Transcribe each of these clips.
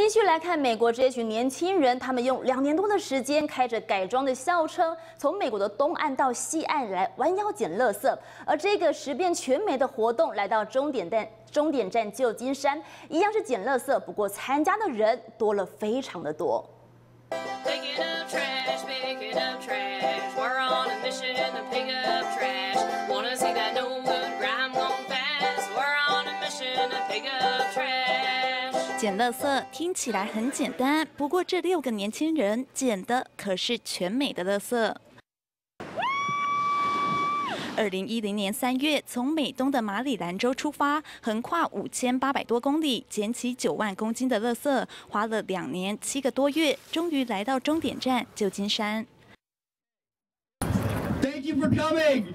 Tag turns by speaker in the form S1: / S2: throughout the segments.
S1: 继续来看美国这群年轻人，他们用两年多的时间，开着改装的校车，从美国的东岸到西岸来弯腰捡垃圾。而这个十遍全美的活动，来到终点站终点站旧金山，一样是捡垃圾，不过参加的人多了非常的多。
S2: 捡垃圾听起来很简单，不过这六个年轻人捡的可是全美的垃圾。二零一零年三月，从美东的马里兰州出发，横跨五千八百多公里，捡起九万公斤的垃圾，花了两年七个多月，终于来到终点站旧金山。
S3: Thank you for coming.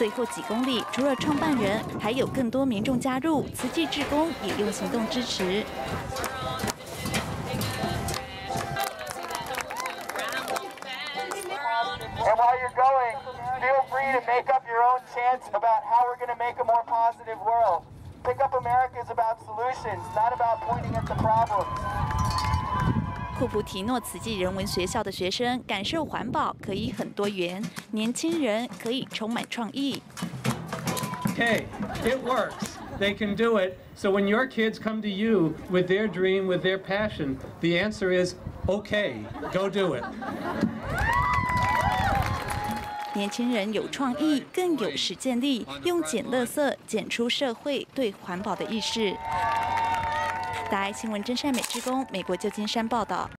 S2: 最后几公里，除了创办人，还有更多民众加入，慈济志工也用行动支持。And
S4: while you're going, feel free to make up your own chants about how we're going to make a more positive world. Pick up America is about solutions, not about pointing at the problems.
S2: 库普提诺慈济人文学校的学生感受环保可以很多元，年轻人可以充满创意。
S5: Hey, it works. They can do it. So when your kids come to you with their dream, with their passion, the answer is okay. Go do it.
S2: 年轻人有创意，更有实践力，用捡垃圾捡出社会对环保的意识。大爱新闻真善美之光，美国旧金山报道。